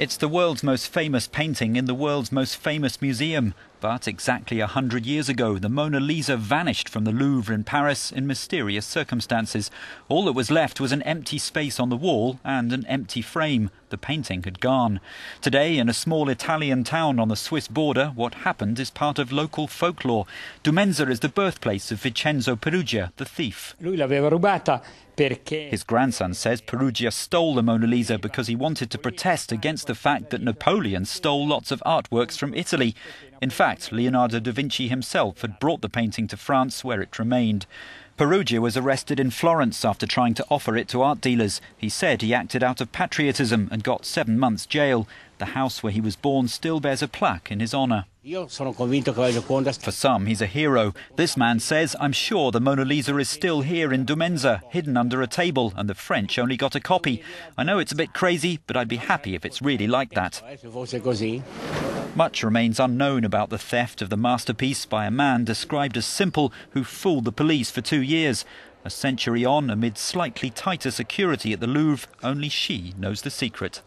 It's the world's most famous painting in the world's most famous museum. But exactly a hundred years ago, the Mona Lisa vanished from the Louvre in Paris in mysterious circumstances. All that was left was an empty space on the wall and an empty frame. The painting had gone. Today, in a small Italian town on the Swiss border, what happened is part of local folklore. Dumenza is the birthplace of Vincenzo Peruggia, the thief. Lui l'aveva rubata His grandson says Peruggia stole the Mona Lisa because he wanted to protest against the fact that Napoleon stole lots of artworks from Italy. In fact, Leonardo da Vinci himself had brought the painting to France where it remained. Peruggia was arrested in Florence after trying to offer it to art dealers. He said he acted out of patriotism and got seven months jail. The house where he was born still bears a plaque in his honour. Io sono convinto che la Gioconda For some, he's a hero. This man says, I'm sure the Mona Lisa is still here in Dumenza, hidden under a table, and the French only got a copy. I know it's a bit crazy, but I'd be happy if it's really like that. Eh, così. Much remains unknown about the theft of the masterpiece by a man described as simple who fooled the police for two years. A century on, amid slightly tighter security at the Louvre, only she knows the secret.